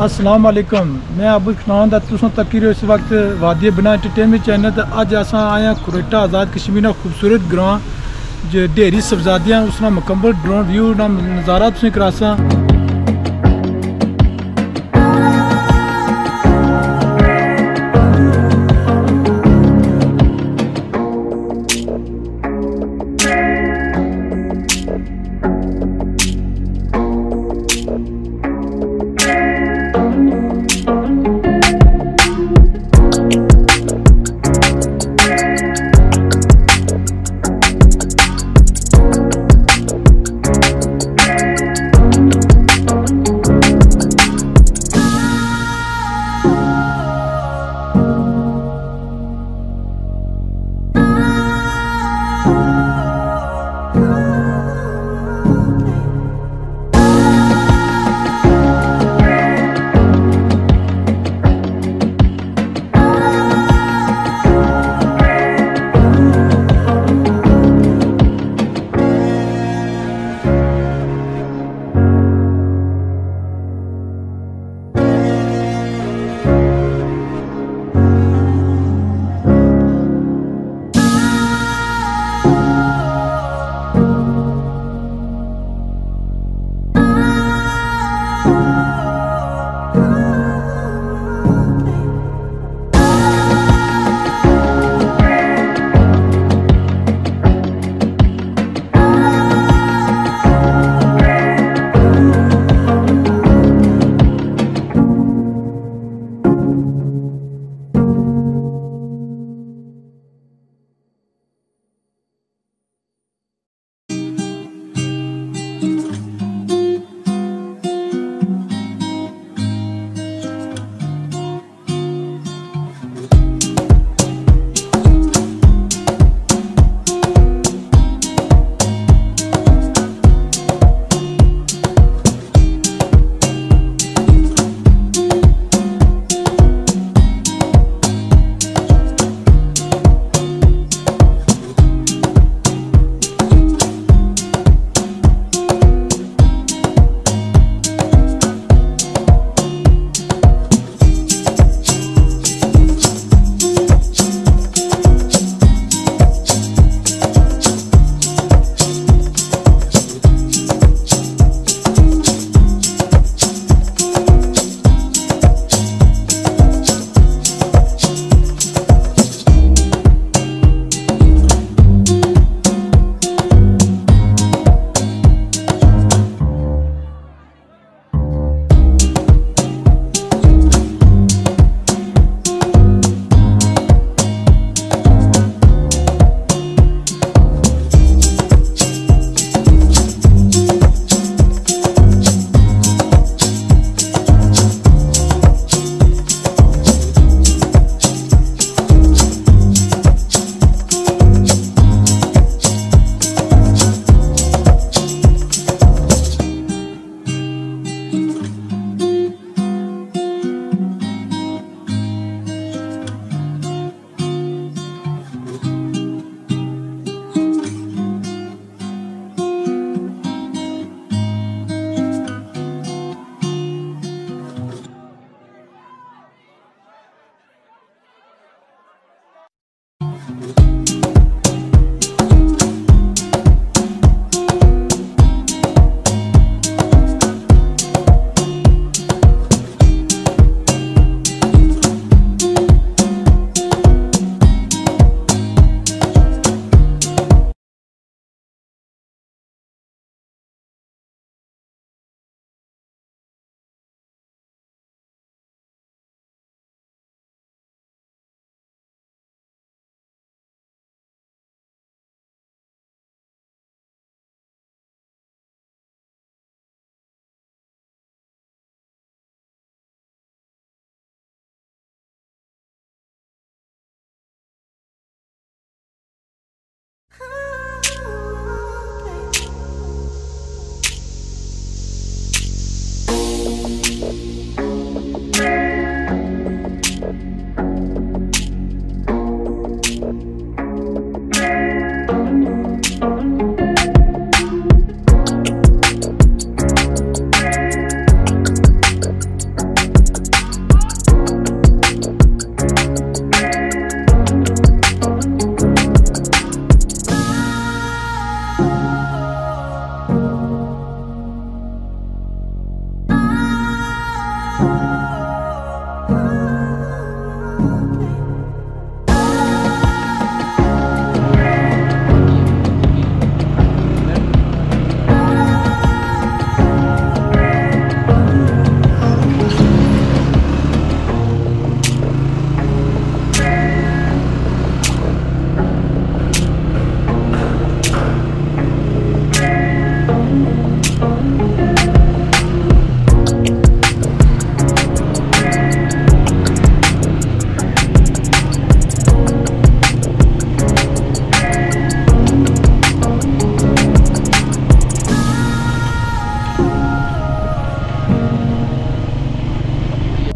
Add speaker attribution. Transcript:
Speaker 1: असलम मैं अबुल खान दा तक इस वक्त वादी बिना एंटरटेनमेंट चैनल ते अज अस आए हैं आज़ाद कश्मीर खूबसूरत ग्रां, जो ढेरी सब्जादियाँ मुकम्मल ड्रोन व्यू ना नज़ारा तुसें करासा।